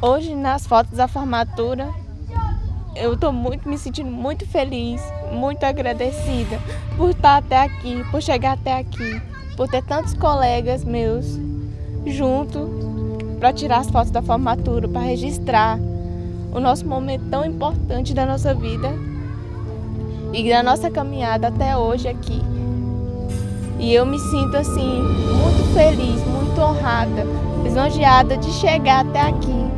Hoje, nas fotos da formatura, eu estou muito me sentindo muito feliz, muito agradecida por estar até aqui, por chegar até aqui, por ter tantos colegas meus junto para tirar as fotos da formatura, para registrar o nosso momento tão importante da nossa vida e da nossa caminhada até hoje aqui. E eu me sinto assim muito feliz, muito honrada, lisonjeada de chegar até aqui,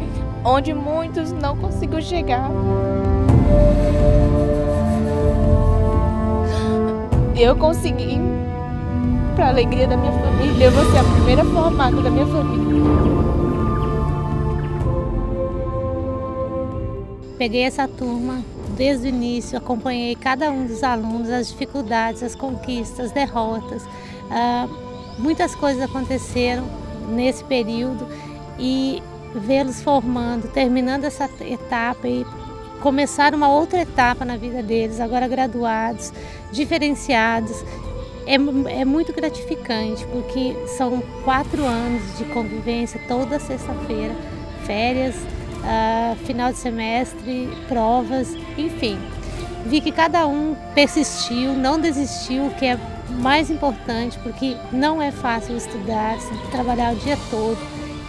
onde muitos não conseguiram chegar. Eu consegui, para alegria da minha família, eu vou ser a primeira formada da minha família. Peguei essa turma desde o início, acompanhei cada um dos alunos, as dificuldades, as conquistas, as derrotas. Uh, muitas coisas aconteceram nesse período e vê-los formando, terminando essa etapa e começar uma outra etapa na vida deles, agora graduados, diferenciados. É, é muito gratificante porque são quatro anos de convivência toda sexta-feira, férias, uh, final de semestre, provas, enfim. Vi que cada um persistiu, não desistiu, o que é mais importante, porque não é fácil estudar, trabalhar o dia todo,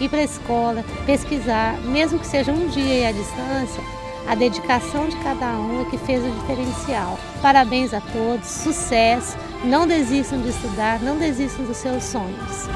ir para a escola, pesquisar, mesmo que seja um dia à distância, a dedicação de cada um é que fez o diferencial. Parabéns a todos, sucesso, não desistam de estudar, não desistam dos seus sonhos.